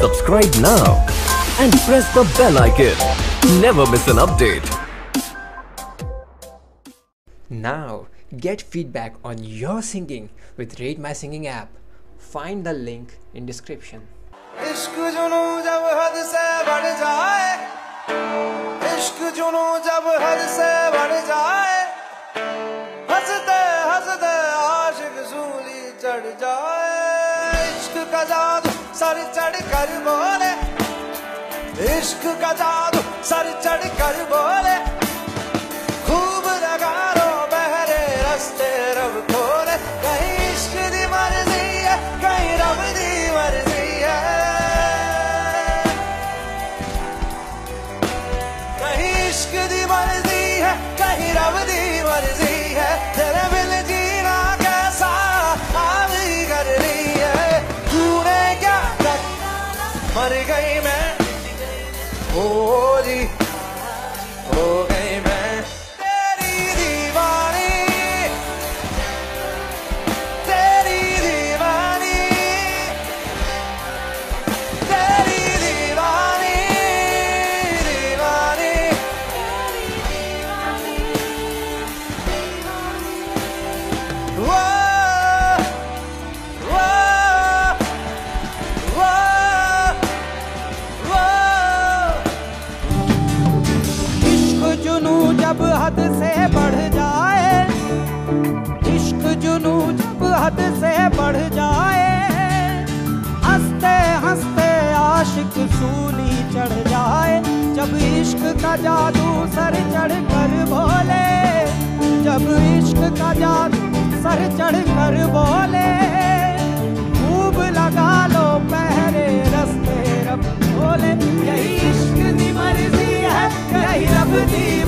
Subscribe now and press the bell icon. Never miss an update. Now, get feedback on your singing with Rate My Singing app. Find the link in description. इश्क जुनू जब हद से बढ़ जाए इश्क जुनू जब हद से बढ़ जाए हंसते हंसते आशिक सूली चढ़ जाए इश्क का जादू सर चढ़ कर बोले। इश्क का जादू, सर चढ़ कर बोले। खूब लगा रो बहरे रस्ते रब खोले। कहीं इश्क दी मर्ज़ी है, कहीं रब दी मर्ज़ी है। कहीं इश्क दी मर गई मैं। जी हो जुनू जब हद से बढ़ जाए। इश्क जुनू जब हद से बढ़ जाए। हँसते हँसते आशिक सूली चढ़ जाए। जब इश्क का जादू सर चढ़ कर बोले। जब इश्क का जादू सर चढ़ कर बोले। खूब लगा लो पहरे रस्ते रब बोले। Anthony.